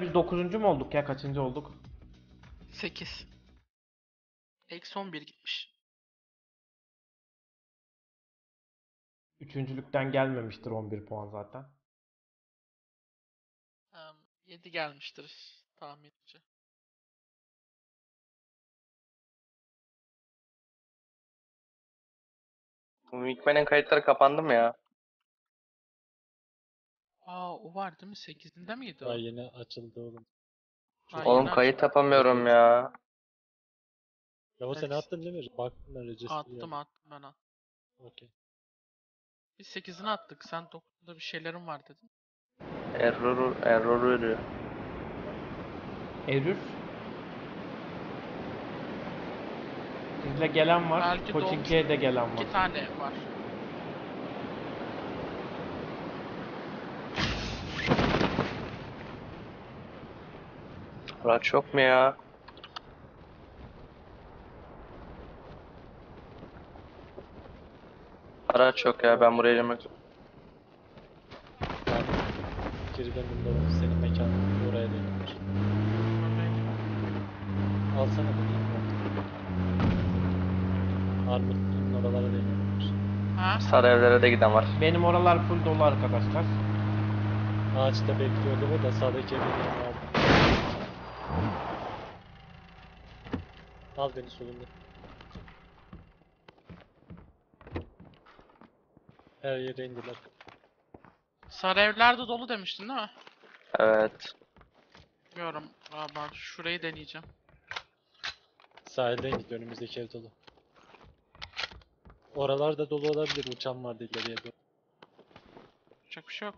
Biz 9. mu olduk ya? Kaçıncı olduk? 8. Eksi 11 gitmiş. Üçüncülükten gelmemiştir 11 puan zaten. 7 gelmiştir tahminimce. Bu Wingman'in kayıtları kapandı mı ya? Aa o var değil mi? 8'inde miydi o? Daha yeni açıldı oğlum. Ha, Oğlum kayıt açıldı. yapamıyorum ya. Ya o sen Evet. attın değil mi? Baktım ben register'ya. Attım attım ben attım. Okey. Biz 8'ini attık. Sen 9'da bir şeylerin var dedin. Error, error veriyor. Erür. Sizle gelen var. Belki Koçinki'ye de gelen var. 2 tane var. Araç yok mu ya? Araç yok ya ben buraya girmek Ben geri döndüm de senin mekanın oraya dönüyor. Alsana bunu. Armutlu'nun oralara dönüyor. Ha? Sarı evlere de giden var. Benim oralar full dolu arkadaşlar. Ağaçta bekliyordu o da sağdaki aldı. Al beni solunda. Her yere indiler. Sarı evlerde dolu demiştin değil mi? Evet. Bilmiyorum. Aa, bak şurayı deneyeceğim. Sahilden gidiyor önümüzdeki ev dolu. Oralarda dolu olabilir uçan vardı ileriye doğru. Çok bir şey yok.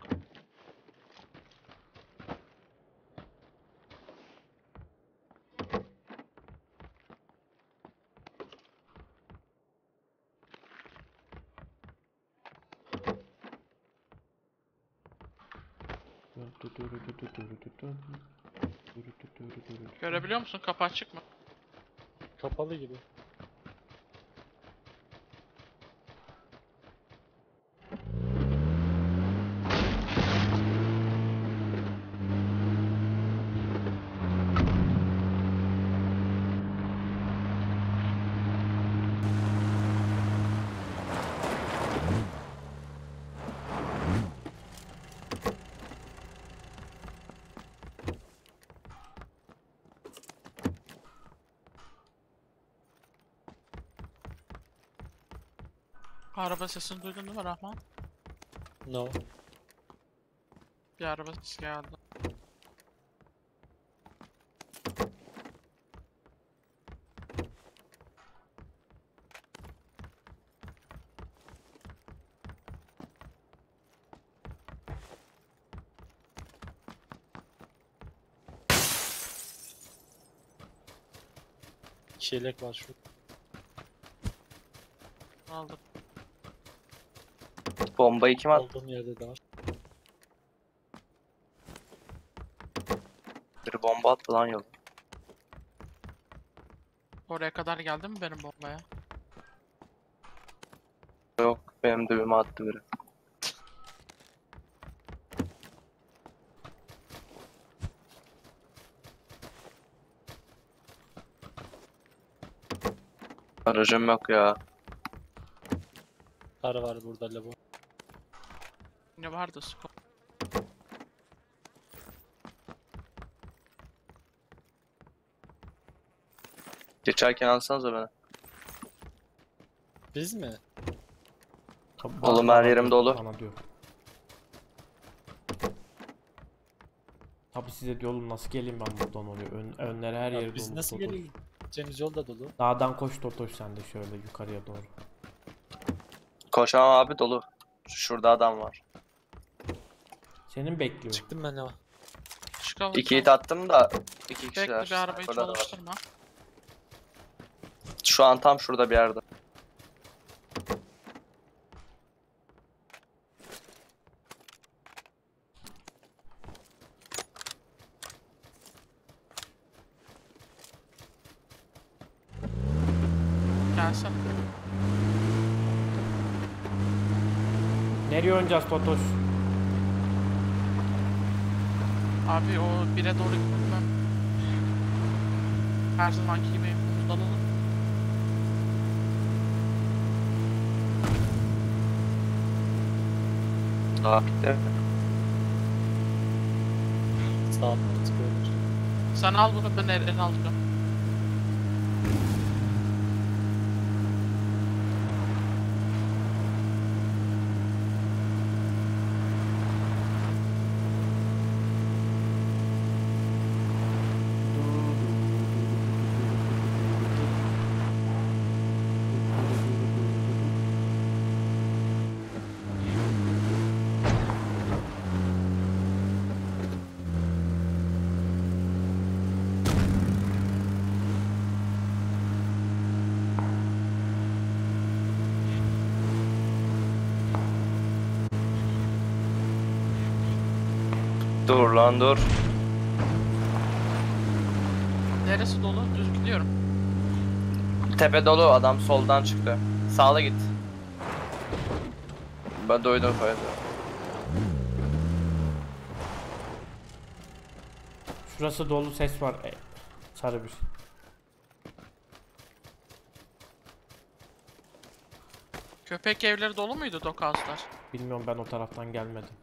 Görebiliyor musun? Kapı açık mı? Kapalı gibi. Araba sesini duydun değil mi Rahman? No. Bir araba sesi geldi. Çeyrek var şu. Aldım. Bombayı kim attı? Olduğum yerde de var. Bir bomba attı lan yol. Oraya kadar geldi mi benim bombaya? Yok benim dibime attı biri. Aracım yok ya. Kar var burada labo. Ne vardı skop? Geçerken alsanıza beni. Biz mi? Tabii Oğlum her yerim dolu. Bana diyor. Tabi size diyor oğlum nasıl geleyim ben buradan oraya. Ön, önlere her yeri biz dolu. nasıl Totoş. geliyoruz? Gideceğimiz yol da dolu. Dağdan koş Totoş sen de şöyle yukarıya doğru. Koşamam abi dolu. Şurada adam var. Senin bekliyor. Çıktım ben ama. Çıkalım. İki hit attım da iki Bekle kişiler. bir arabayı Sniper'da da var. çalıştırma. Şu an tam şurada bir yerde. Gelsin. Nereye oynayacağız Totoş? Abi o bire doğru gitmem. Her zamanki gibi umut alalım. Takipte. Sağ çıkıyorlar. Sen al bunu ben el, el alacağım. Dur lan dur. Neresi dolu? Düz gidiyorum. Tepe dolu adam soldan çıktı. Sağla git. Ben doydum koydu. Şurası dolu ses var. E, sarı bir. Köpek evleri dolu muydu Dokhouse'lar? Bilmiyorum ben o taraftan gelmedim.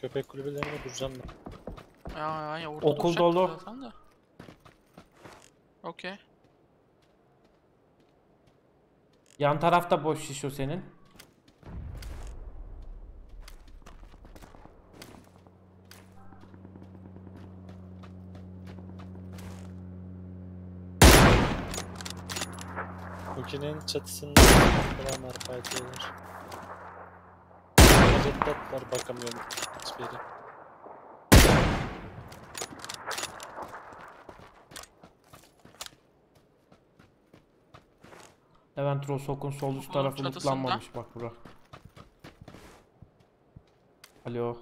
Köpek kulübelerine duracağım ben. Ya ya ya orada Okul dolu. zaten de. Okey. Yan tarafta boş şiş o senin. Toki'nin çatısında falanlar fightlıyorlar. Gazettat var bakamıyorum hiçbir yere. Levent Rosok'un sol üst tarafı lootlanmamış bak bura. Alo.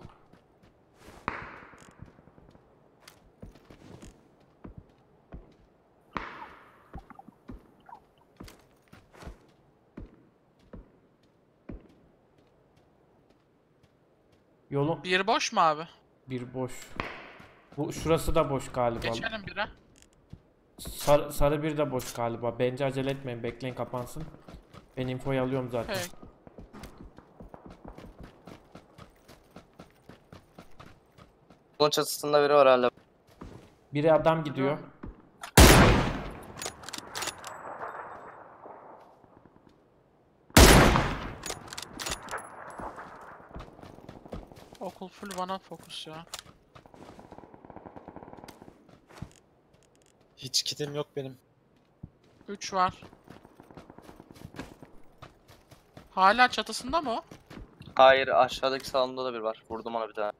Bir boş mu abi? bir boş. Bu şurası da boş galiba. Geçelim bire. Sarı, sarı bir de boş galiba. Bence acele etmeyin. Bekleyin kapansın. Ben infoyu alıyorum zaten. Hey. Bunun çatısında biri var hala. Biri adam gidiyor. Okul full bana fokus ya. Hiç kitim yok benim. 3 var. Hala çatısında mı o? Hayır aşağıdaki salonda da bir var. Vurdum ona bir tane.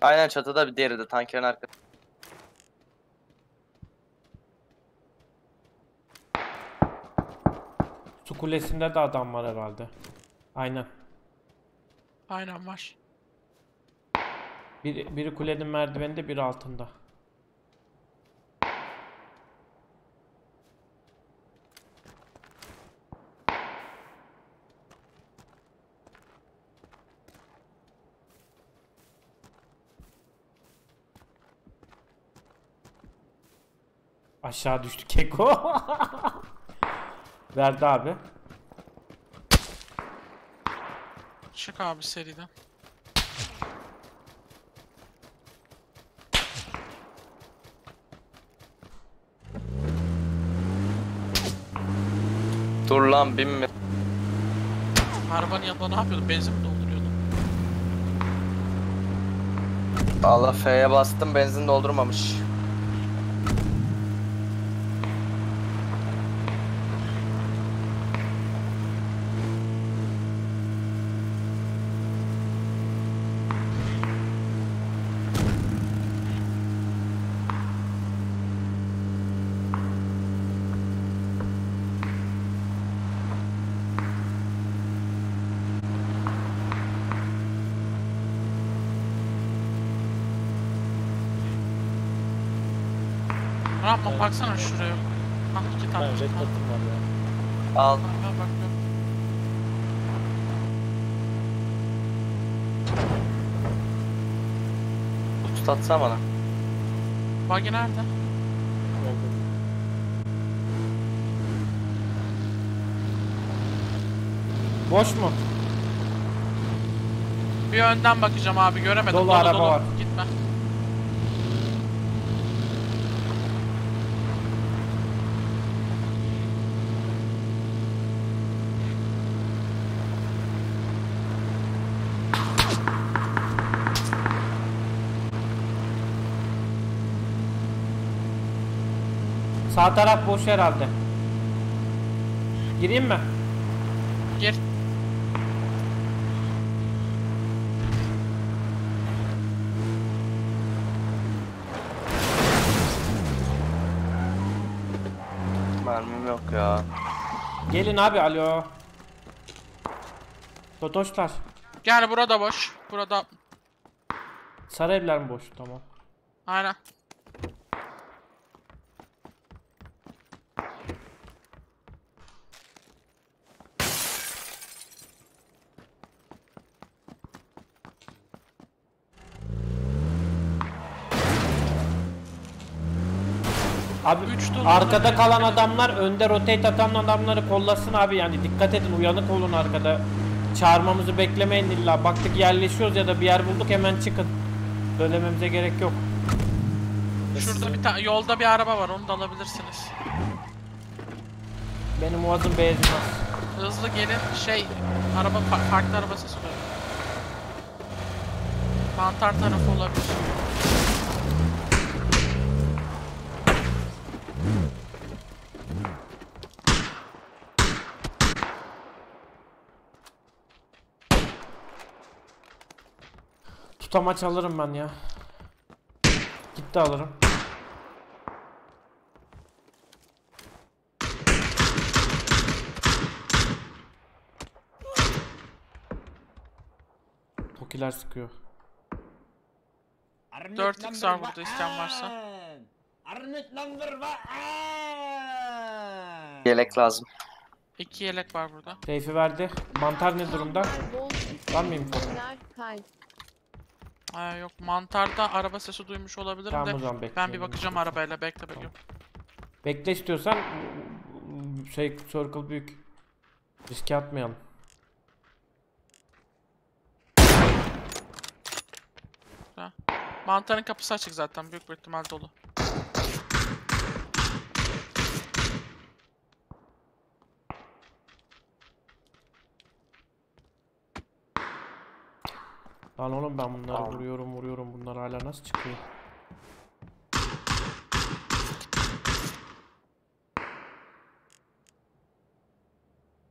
Aynen çatıda bir diğeri de tankerin arkası. Su kulesinde de adam var herhalde. Aynen. Aynen var. Biri, biri kulenin merdiveninde, biri altında. Aşağı düştü keko. Verdi abi. Çık abi seriden. Dur lan binme. Arabanın yanında ne yapıyordun? Benzin mi dolduruyordun? Allah F'ye bastım benzin doldurmamış. yapma evet. baksana şuraya. Ah iki tane. Ben red patım var ya. Al. Bak, bak, bak. Tut atsana bana. Bagi nerede? Nerede? Boş mu? Bir önden bakacağım abi göremedim. Dolu, dolu araba dolu. var. Sağ taraf boş herhalde. Gireyim mi? Gir. Mermim yok ya. Gelin abi alo. Totoşlar. Gel burada boş. Burada Sarı evler mi boş? Tamam. aynen. Abi Üç arkada olabilir. kalan adamlar önde rotate atan adamları kollasın abi yani dikkat edin uyanık olun arkada. Çağırmamızı beklemeyin illa. Baktık yerleşiyoruz ya da bir yer bulduk hemen çıkın. Söylememize gerek yok. Şurada bir tane yolda bir araba var onu da alabilirsiniz. Benim boğazım benzemez. Hızlı gelin şey araba fa- farklı araba sesi duyuyor. Mantar tarafı olabilir. Tutamaç alırım ben ya. Gitti alırım. Tokiler sıkıyor. 4x var burada isteyen varsa. Yelek lazım. İki yelek var burada. Seyfi verdi. Mantar ne durumda? Var mı info? Aa, yok mantarda araba sesi duymuş olabilirim Tamam de o zaman ben bekleyelim. bir bakacağım arabayla bekle bekle. Bekle istiyorsan şey circle büyük. Riske atmayalım. Mantarın kapısı açık zaten büyük bir ihtimal dolu. Lan oğlum ben bunları Tamam. vuruyorum vuruyorum bunlar hala nasıl çıkıyor?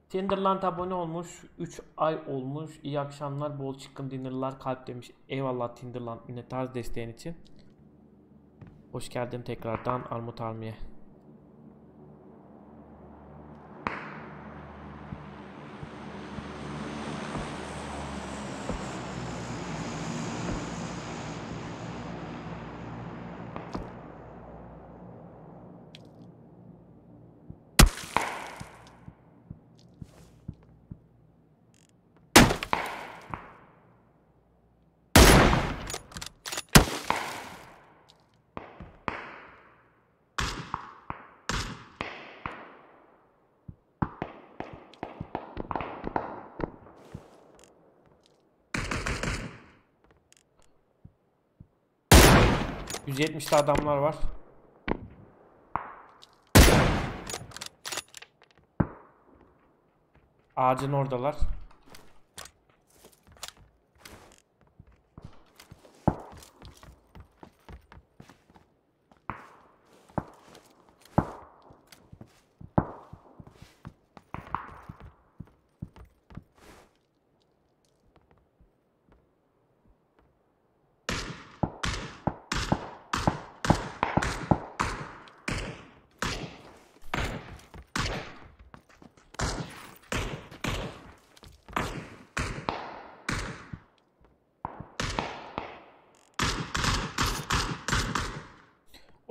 Tinderland abone olmuş. 3 ay olmuş. İyi akşamlar. Bol çıkın dinlerler. Kalp demiş. Eyvallah Tinderland minnettar desteğin için. Hoş geldin tekrardan Armut Armi'ye. %70'te adamlar var. Ağacın oradalar.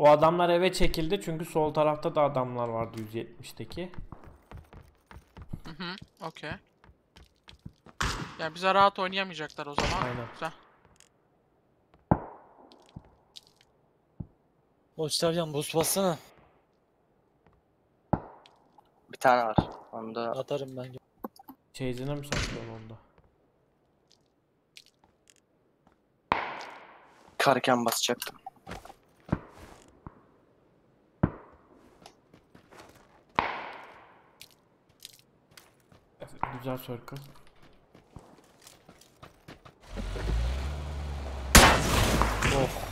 O adamlar eve çekildi çünkü sol tarafta da adamlar vardı 170'teki. Hı hı. Okey. Ya bize rahat oynayamayacaklar o zaman. Aynen. Güzel. Octavyan buz bassana. Bir tane var. Onda Atarım ben. Chase'ine mi saklıyorsun onda? karken basacaktım. Güzel circle. Oh.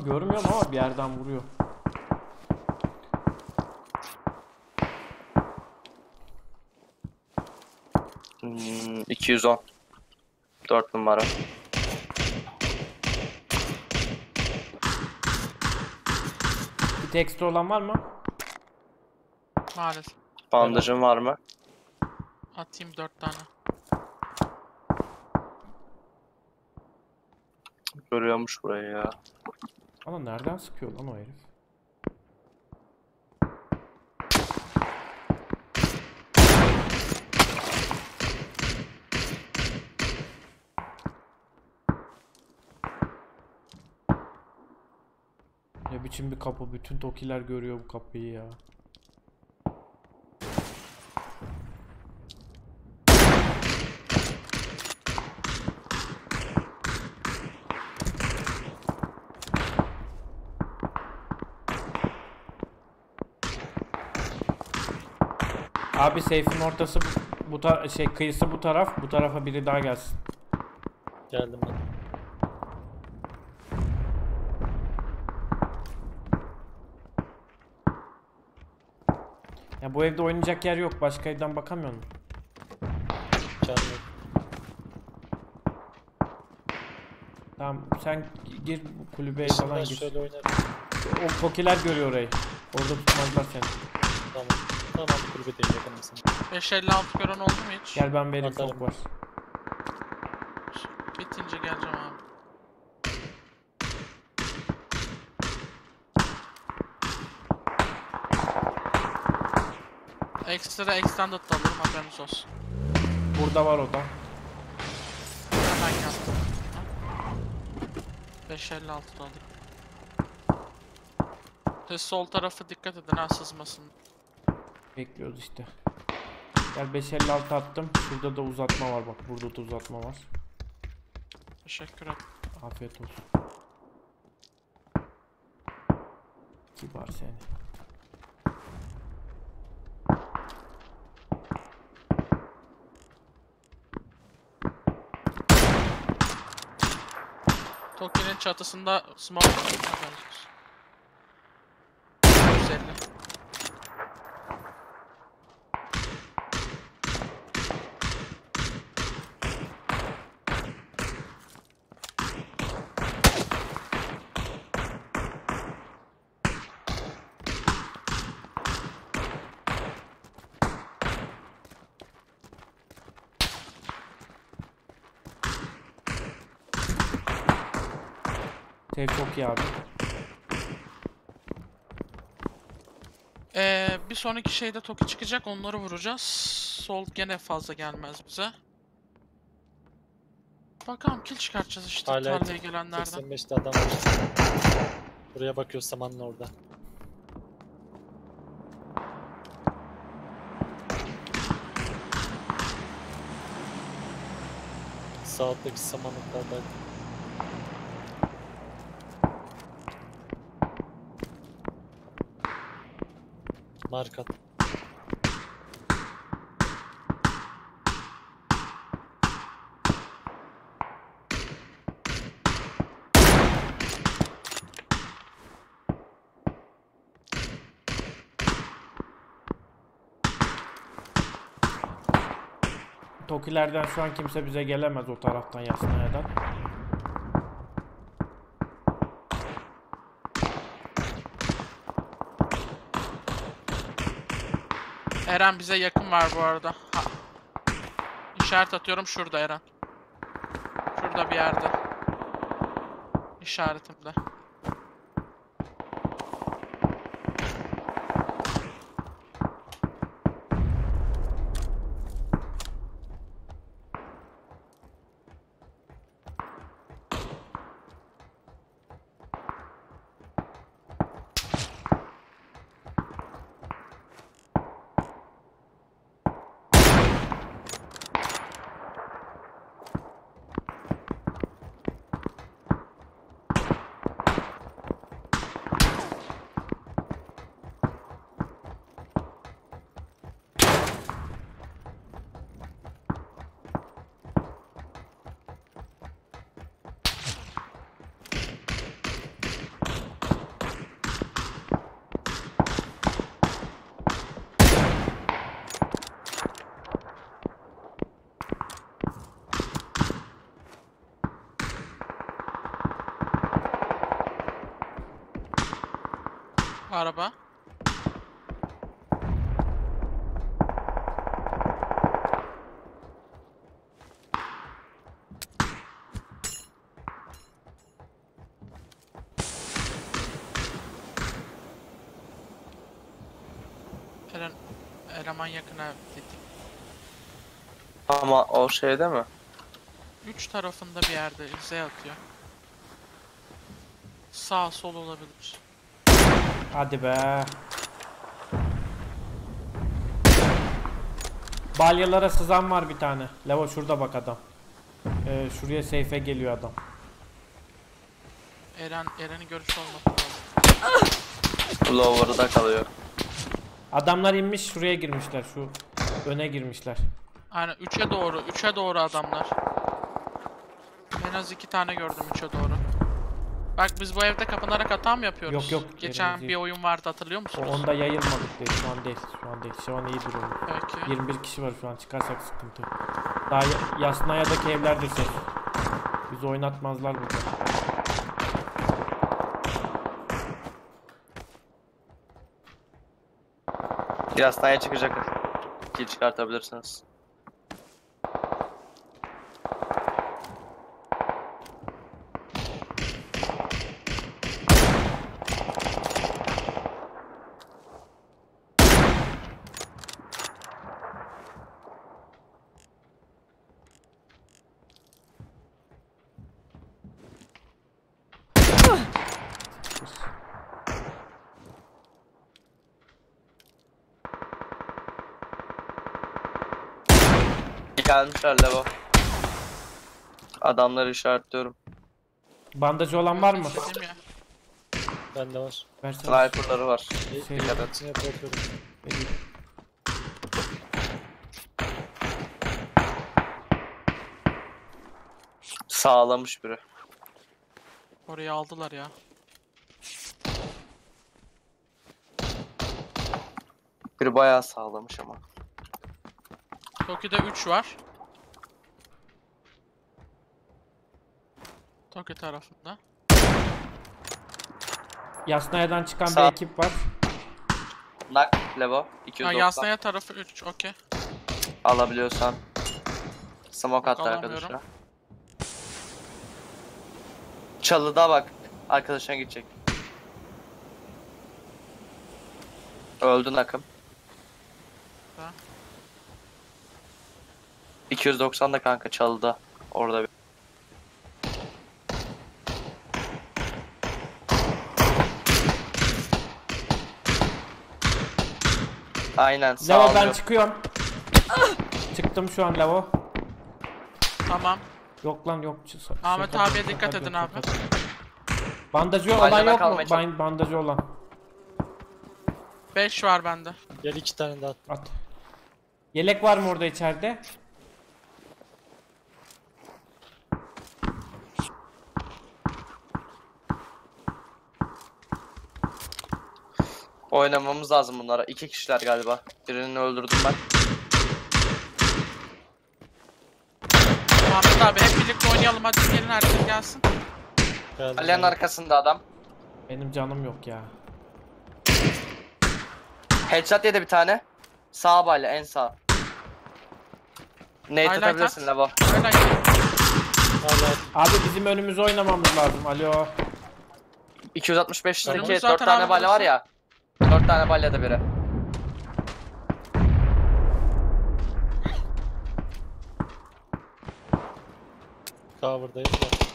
Adam görmüyorum ama bir yerden vuruyor. Hmm, 210. 4 numara. Bir ekstra olan var mı? Maalesef. Bandajın var mı? Atayım 4 tane. Görüyormuş burayı ya. Ama nereden sıkıyor lan o herif? Ne biçim bir kapı? Bütün tokiler görüyor bu kapıyı ya. Abi seyfin ortası bu, tar- şey kıyısı bu taraf, bu tarafa biri daha gelsin. Geldim ben. Ya bu evde oynayacak yer yok. Başka evden bakamıyor musun? Can yok. Tamam sen gir kulübeye falan gir. şöyle oynarım. O tokiler görüyor orayı. Orada tutmazlar seni. Tamam. Tamam kulübedeyim yakınım sana. 556 gören oldu mu hiç? Gel ben vereyim Atarım. çok var. Bitince geleceğim abi. Ekstra extended da alırım haberiniz olsun. Burada var o da. Hemen yaptım. 556 da alırım. Siz sol tarafı dikkat edin ha sızmasın. Bekliyoruz işte. Gel 556 attım. Şurada da uzatma var bak. Burada da uzatma var. Teşekkür ederim. Afiyet olsun. Kibar seni. Toki'nin çatısında smoke Sev çok iyi abi. Ee, bir sonraki şeyde Toki çıkacak onları vuracağız. Sol gene fazla gelmez bize. Bakalım kill çıkartacağız işte Hala tarlaya gelenlerden. 85'te adam var. Buraya bakıyor samanın orada. Sağ alttaki Markat. Tokilerden şu an kimse bize gelemez o taraftan Yasnaya'dan. Eren bize yakın var bu arada. Ha. İşaret atıyorum şurada Eren. Şurada bir yerde. İşaretimde. Araba. Eren, eleman yakına dedi. Ama o şeyde mi? Üç tarafında bir yerde izle atıyor. Sağ sol olabilir. Hadi be. Balyalara sızan var bir tane. Levo şurada bak adam. Ee, şuraya seyfe geliyor adam. Eren, Eren'in görüşü olması lazım. Lower'da kalıyor. Adamlar inmiş şuraya girmişler. Şu öne girmişler. Aynen 3'e doğru, 3'e doğru adamlar. En az iki tane gördüm 3'e doğru. Bak biz bu evde kapanarak hata mı yapıyoruz? Yok, yok, Geçen yerimiz bir değil. oyun vardı hatırlıyor O, musunuz? onda yayılmadık değil. Şu an değil. Şu an değil. Şu an iyi durum. Peki. 21 kişi var şu an. Çıkarsak sıkıntı. Daha Ya- Yasnaya'daki evler de ses. Bizi oynatmazlar burada. Yasnaya çıkacak. Kill çıkartabilirsiniz. Gelmişler Levo. Adamları işaretliyorum. Bandajı olan var mı? Dedim ya. Bende var. Versene. Sniper'ları var. Şey, Dikkat et. Vereyim. Sağlamış biri. Orayı aldılar ya. Biri bayağı sağlamış ama. Toki'de 3 var. Toki tarafında. Yasnaya'dan çıkan Sağ. bir ekip var. Nak Levo. Ha, 290. Yasnaya tarafı 3. Okey. Alabiliyorsan. Smoke attı arkadaşına. Çalıda bak. Arkadaşına gidecek. Öldü nakım. Ha. 290 da kanka çalıda. Orada bir. Aynen sağ Levo ben çıkıyorum. Çıktım şu an Levo. Tamam. Yok lan yok. Ahmet şaka abiye dikkat şaka edin abi. Bandajı olan yok mu? kalmaya çalış. Ban- bandajı olan. 5 var bende. Gel iki tane daha. At. Yelek var mı orada içeride? Oynamamız lazım bunlara. İki kişiler galiba. Birini öldürdüm ben. Ahmet abi hep birlikte oynayalım hadi gelin herkes gelsin. Ali'nin arkasında adam. Benim canım yok ya. Headshot yedi bir tane. Sağ balya en sağ. Nate Highlight atabilirsin at. Hala Abi bizim önümüze oynamamız lazım. Alo. 265'teki Önümüz 4 zaten tane balya var ya. 4 tane balya da biri. cover'dayım da.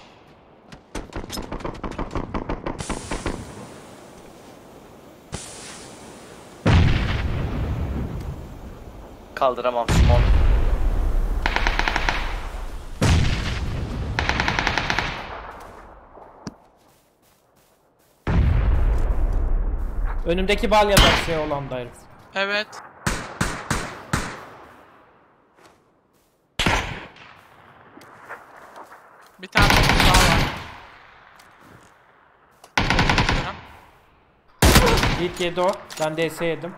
Kaldıramam Simon. Önümdeki balyada şey olan da herif. Evet. Bir tane daha var. İlk yedi o. Ben de S yedim.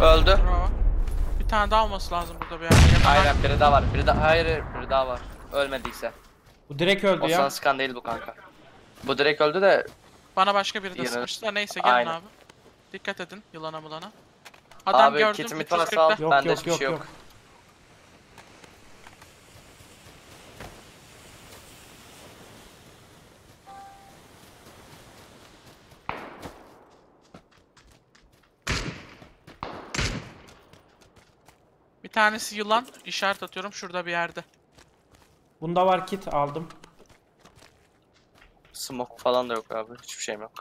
Öldü. Bravo. Bir tane daha olması lazım burada bir yerde. Da Aynen biri daha var. Biri daha hayır biri daha var. Ölmediyse. Bu direkt öldü O ya. sana sıkan değil bu kanka. Bu direkt öldü de Bana başka biri de Yine- sıkmıştı. Neyse gelin Aynen. abi. Dikkat edin yılana mulana. Adam Abi, gördüm kit mit varsa 340'da. al. Yok Bende hiçbir yok şey yok. yok. Tanesi yılan. işaret atıyorum şurada bir yerde. Bunda var kit aldım. smoke falan da yok abi. Hiçbir şeyim yok.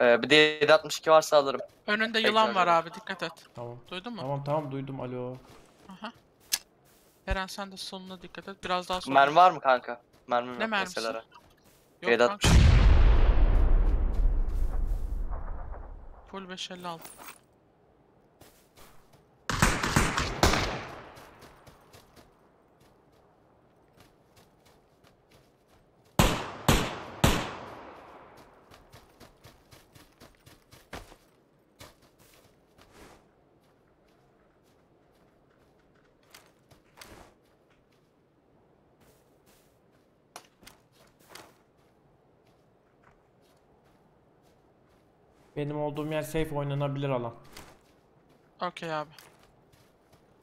Ee, bir de 762 varsa alırım. Önünde yılan var abi dikkat et. Tamam. Duydun mu? Tamam tamam duydum alo. Aha. Eren sen de soluna dikkat et. Biraz daha sol. Mermi var mı kanka? Mermim Ne yok mermisi? mesela. Yok 760. kanka. Full 556. Benim olduğum yer safe oynanabilir alan. Okey abi.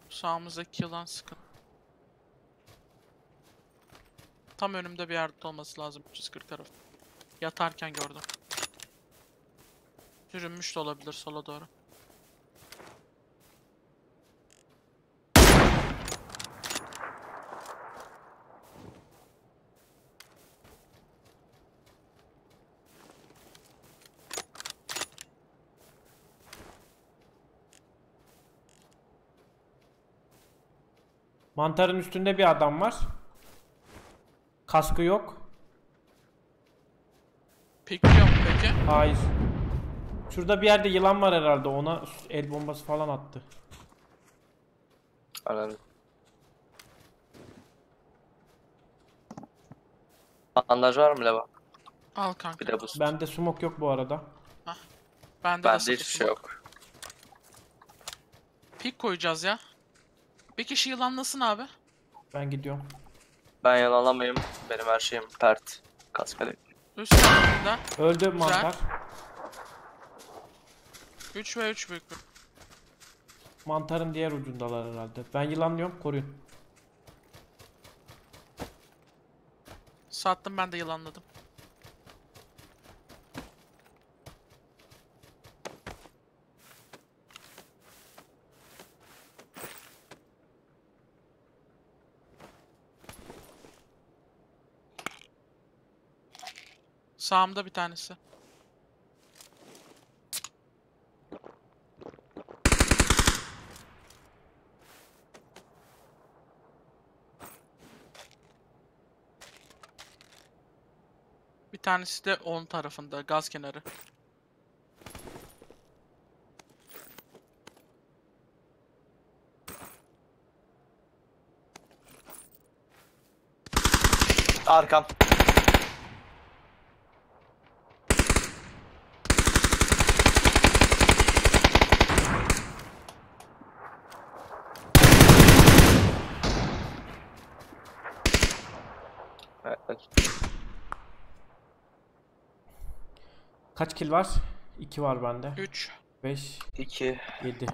Sağımızdaki yılan sıkın. Tam önümde bir yerde olması lazım 340 tarafı. Yatarken gördüm. Sürünmüş de olabilir sola doğru. Mantarın üstünde bir adam var. Kaskı yok. Pikliyor mu peki? Hayır. Şurada bir yerde yılan var herhalde. Ona el bombası falan attı. Önemli. Bandaj var mı Leva? Al kanka. Bir de boost. Bende smoke yok bu arada. Bende de Bende sıfır hiçbir şey yok. Pik koyacağız ya. Bir kişi yılanlasın abi. Ben gidiyorum. Ben yalanlamayayım. Benim her şeyim pert. Üst tarafında. Öldü mantar. 3 ve 3 büyük bir. Mantarın diğer ucundalar herhalde. Ben yılanlıyorum koruyun. Sattım ben de yılanladım. Sağımda bir tanesi. Bir tanesi de 10 tarafında gaz kenarı. Arkam. Kill var? 2 var bende. 3. 5, 2. 7.